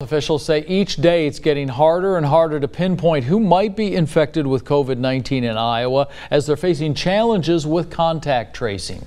Officials say each day it's getting harder and harder to pinpoint who might be infected with COVID-19 in Iowa as they're facing challenges with contact tracing.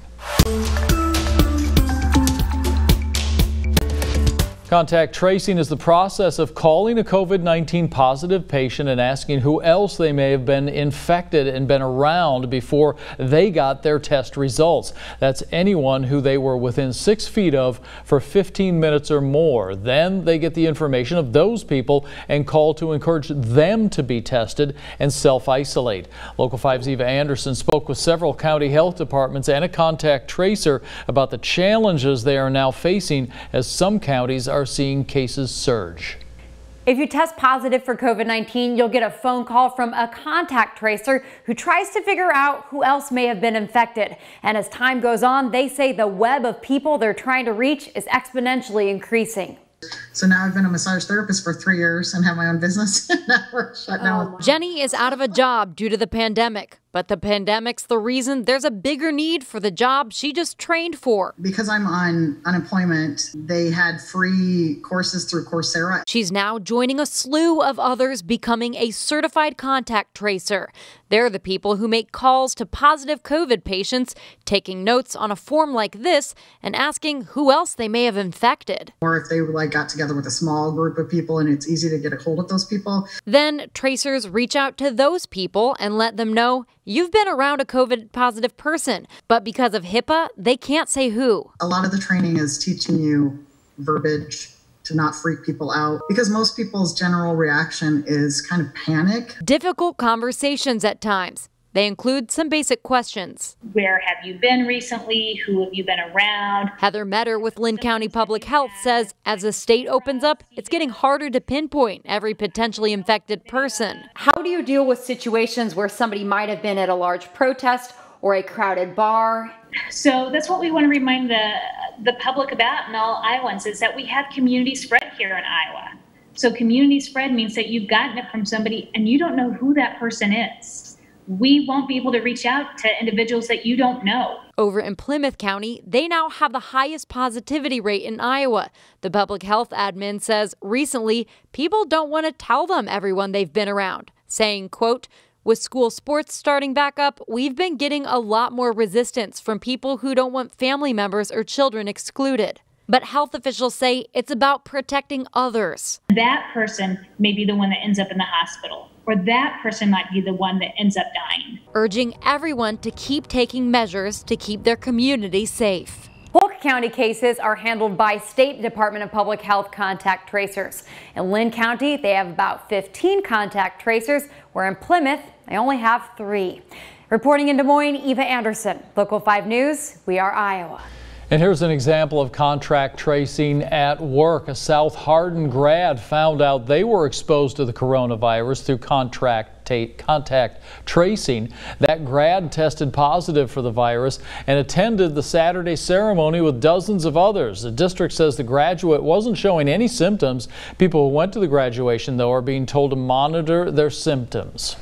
Contact tracing is the process of calling a COVID-19 positive patient and asking who else they may have been infected and been around before they got their test results. That's anyone who they were within six feet of for 15 minutes or more. Then they get the information of those people and call to encourage them to be tested and self-isolate. Local 5's Eva Anderson spoke with several county health departments and a contact tracer about the challenges they are now facing as some counties are are seeing cases surge. If you test positive for COVID-19, you'll get a phone call from a contact tracer who tries to figure out who else may have been infected. And as time goes on, they say the web of people they're trying to reach is exponentially increasing. So now I've been a massage therapist for three years and have my own business. now we're shut oh down. Oh Jenny is out of a job due to the pandemic. But the pandemic's the reason there's a bigger need for the job she just trained for. Because I'm on unemployment, they had free courses through Coursera. She's now joining a slew of others becoming a certified contact tracer. They're the people who make calls to positive COVID patients, taking notes on a form like this and asking who else they may have infected. Or if they like got together with a small group of people and it's easy to get a hold of those people. Then tracers reach out to those people and let them know You've been around a COVID positive person, but because of HIPAA, they can't say who. A lot of the training is teaching you verbiage to not freak people out because most people's general reaction is kind of panic. Difficult conversations at times. They include some basic questions. Where have you been recently? Who have you been around? Heather Meador with Linn County Public Health says as the state opens up, it's getting harder to pinpoint every potentially infected person. How do you deal with situations where somebody might have been at a large protest or a crowded bar? So that's what we want to remind the the public about and all Iowans is that we have community spread here in Iowa. So community spread means that you've gotten it from somebody and you don't know who that person is we won't be able to reach out to individuals that you don't know. Over in Plymouth County, they now have the highest positivity rate in Iowa. The public health admin says recently people don't want to tell them everyone they've been around, saying, quote, with school sports starting back up, we've been getting a lot more resistance from people who don't want family members or children excluded. But health officials say it's about protecting others. That person may be the one that ends up in the hospital, or that person might be the one that ends up dying. Urging everyone to keep taking measures to keep their community safe. Polk County cases are handled by State Department of Public Health contact tracers. In Linn County, they have about 15 contact tracers, where in Plymouth, they only have three. Reporting in Des Moines, Eva Anderson, Local 5 News, we are Iowa. And here's an example of contract tracing at work. A South Hardin grad found out they were exposed to the coronavirus through contract contact tracing. That grad tested positive for the virus and attended the Saturday ceremony with dozens of others. The district says the graduate wasn't showing any symptoms. People who went to the graduation, though, are being told to monitor their symptoms.